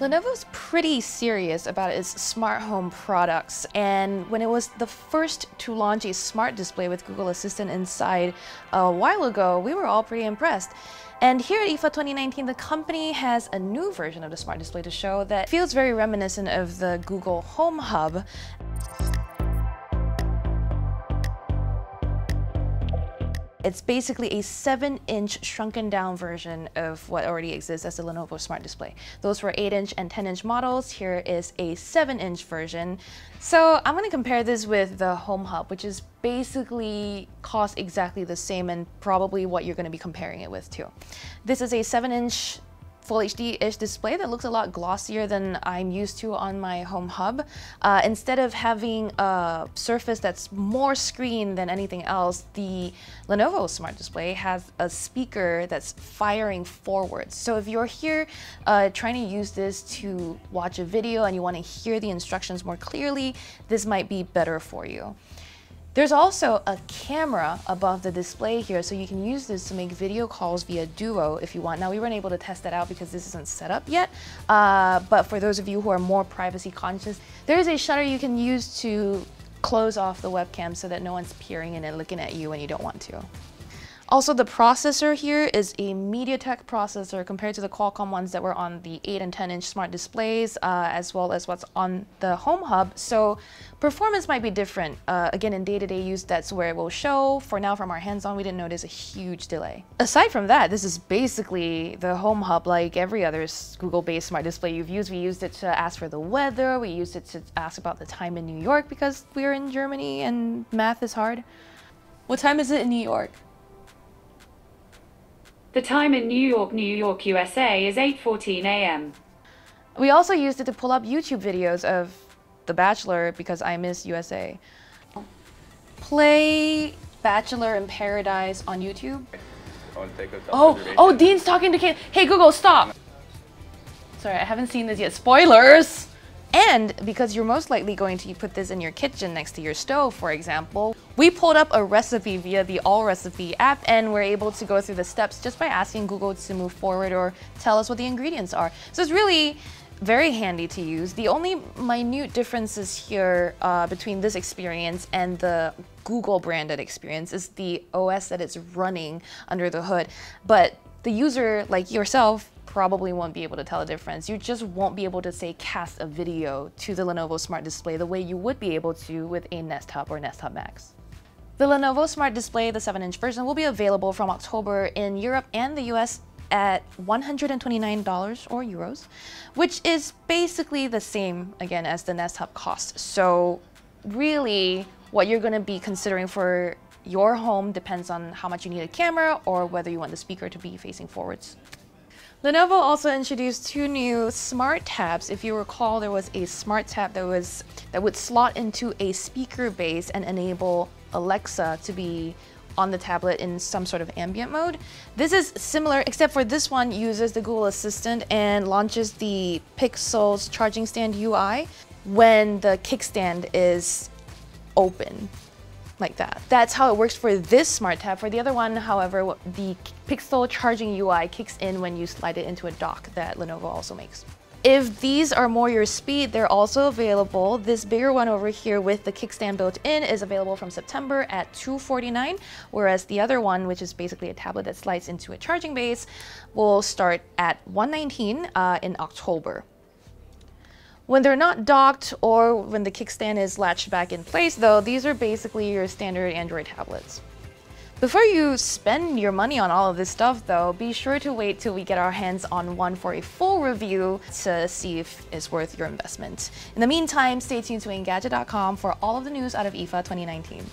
Lenovo's pretty serious about its smart home products, and when it was the first to launch a smart display with Google Assistant inside a while ago, we were all pretty impressed. And here at IFA 2019, the company has a new version of the smart display to show that feels very reminiscent of the Google Home Hub. It's basically a 7-inch shrunken down version of what already exists as the Lenovo Smart Display. Those were 8-inch and 10-inch models. Here is a 7-inch version. So I'm going to compare this with the Home Hub, which is basically cost exactly the same and probably what you're going to be comparing it with too. This is a 7-inch Full HD-ish display that looks a lot glossier than I'm used to on my home hub. Uh, instead of having a surface that's more screen than anything else, the Lenovo Smart Display has a speaker that's firing forwards. So if you're here uh, trying to use this to watch a video and you want to hear the instructions more clearly, this might be better for you. There's also a camera above the display here, so you can use this to make video calls via Duo if you want. Now, we weren't able to test that out because this isn't set up yet, uh, but for those of you who are more privacy conscious, there is a shutter you can use to close off the webcam so that no one's peering in and looking at you when you don't want to. Also, the processor here is a MediaTek processor compared to the Qualcomm ones that were on the 8 and 10 inch smart displays, uh, as well as what's on the Home Hub. So performance might be different. Uh, again, in day-to-day -day use, that's where it will show. For now, from our hands-on, we didn't notice a huge delay. Aside from that, this is basically the Home Hub like every other Google-based smart display you've used. We used it to ask for the weather. We used it to ask about the time in New York because we're in Germany and math is hard. What time is it in New York? The time in New York, New York, USA is 8.14 a.m. We also used it to pull up YouTube videos of The Bachelor because I miss USA. Play Bachelor in Paradise on YouTube. Oh, oh, Dean's talking to Kate. Hey Google, stop! Sorry, I haven't seen this yet. Spoilers! And because you're most likely going to put this in your kitchen next to your stove, for example, we pulled up a recipe via the All Recipe app and we're able to go through the steps just by asking Google to move forward or tell us what the ingredients are. So it's really very handy to use. The only minute differences here uh, between this experience and the Google branded experience is the OS that it's running under the hood. But the user, like yourself, probably won't be able to tell the difference. You just won't be able to say cast a video to the Lenovo Smart Display the way you would be able to with a Nest Hub or Nest Hub Max. The Lenovo Smart Display, the 7-inch version, will be available from October in Europe and the US at $129 or euros, which is basically the same, again, as the Nest Hub cost. So really, what you're going to be considering for your home depends on how much you need a camera or whether you want the speaker to be facing forwards. Lenovo also introduced two new smart tabs. If you recall, there was a smart tab that was that would slot into a speaker base and enable Alexa to be on the tablet in some sort of ambient mode. This is similar, except for this one uses the Google Assistant and launches the Pixel's charging stand UI when the kickstand is open like that. That's how it works for this smart tab. For the other one, however, the Pixel charging UI kicks in when you slide it into a dock that Lenovo also makes. If these are more your speed, they're also available. This bigger one over here with the kickstand built in is available from September at 249, whereas the other one, which is basically a tablet that slides into a charging base, will start at 119 uh, in October. When they're not docked or when the kickstand is latched back in place though, these are basically your standard Android tablets. Before you spend your money on all of this stuff though, be sure to wait till we get our hands on one for a full review to see if it's worth your investment. In the meantime, stay tuned to Engadget.com for all of the news out of IFA 2019.